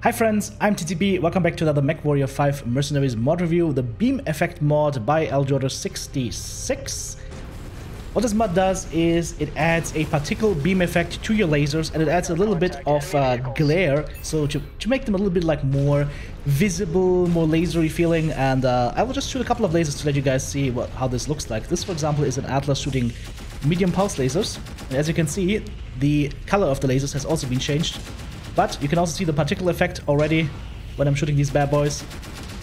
Hi friends, I'm TTB, welcome back to another MechWarrior 5 Mercenaries mod review, the Beam Effect mod by Eljorder66. What this mod does is it adds a particle beam effect to your lasers and it adds a little bit of uh, glare, so to, to make them a little bit like more visible, more lasery feeling and uh, I will just shoot a couple of lasers to let you guys see what, how this looks like. This for example is an Atlas shooting medium pulse lasers and as you can see the color of the lasers has also been changed but you can also see the particle effect already when I'm shooting these bad boys.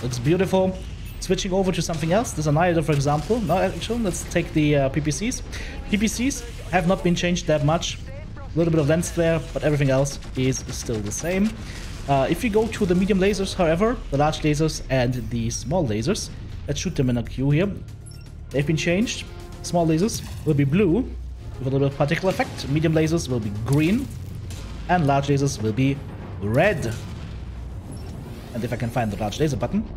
Looks beautiful. Switching over to something else, this Annihilator for example. No, actually, let's take the uh, PPCs. PPCs have not been changed that much. A little bit of lens flare, but everything else is still the same. Uh, if you go to the medium lasers, however, the large lasers and the small lasers, let's shoot them in a queue here. They've been changed. Small lasers will be blue with a little bit of particle effect. Medium lasers will be green and large lasers will be red. And if I can find the large laser button,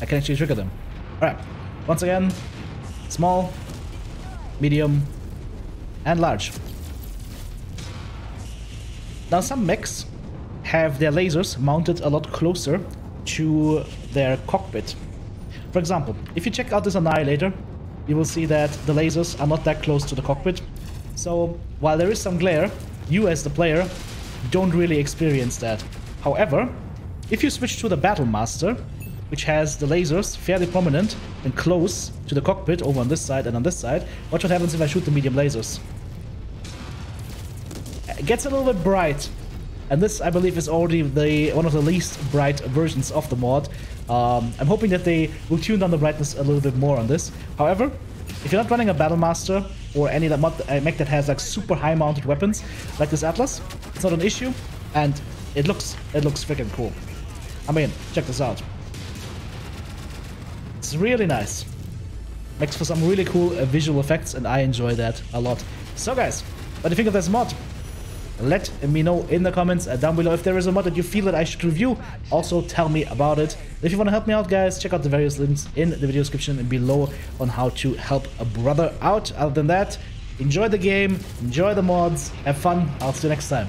I can actually trigger them. Alright, once again, small, medium, and large. Now some mechs have their lasers mounted a lot closer to their cockpit. For example, if you check out this Annihilator, you will see that the lasers are not that close to the cockpit. So while there is some glare, you as the player don't really experience that. However, if you switch to the Battle Master, which has the lasers fairly prominent and close to the cockpit over on this side and on this side, watch what happens if I shoot the medium lasers. It gets a little bit bright, and this I believe is already the one of the least bright versions of the mod. Um, I'm hoping that they will tune down the brightness a little bit more on this. However, if you're not running a Battle Master or any mod, uh, mech that has like super high mounted weapons like this Atlas, it's not an issue, and it looks it looks freaking cool. I mean, check this out. It's really nice. Makes for some really cool uh, visual effects, and I enjoy that a lot. So guys, what do you think of this mod? Let me know in the comments uh, down below if there is a mod that you feel that I should review. Also, tell me about it. If you want to help me out, guys, check out the various links in the video description below on how to help a brother out. Other than that, enjoy the game, enjoy the mods, have fun. I'll see you next time.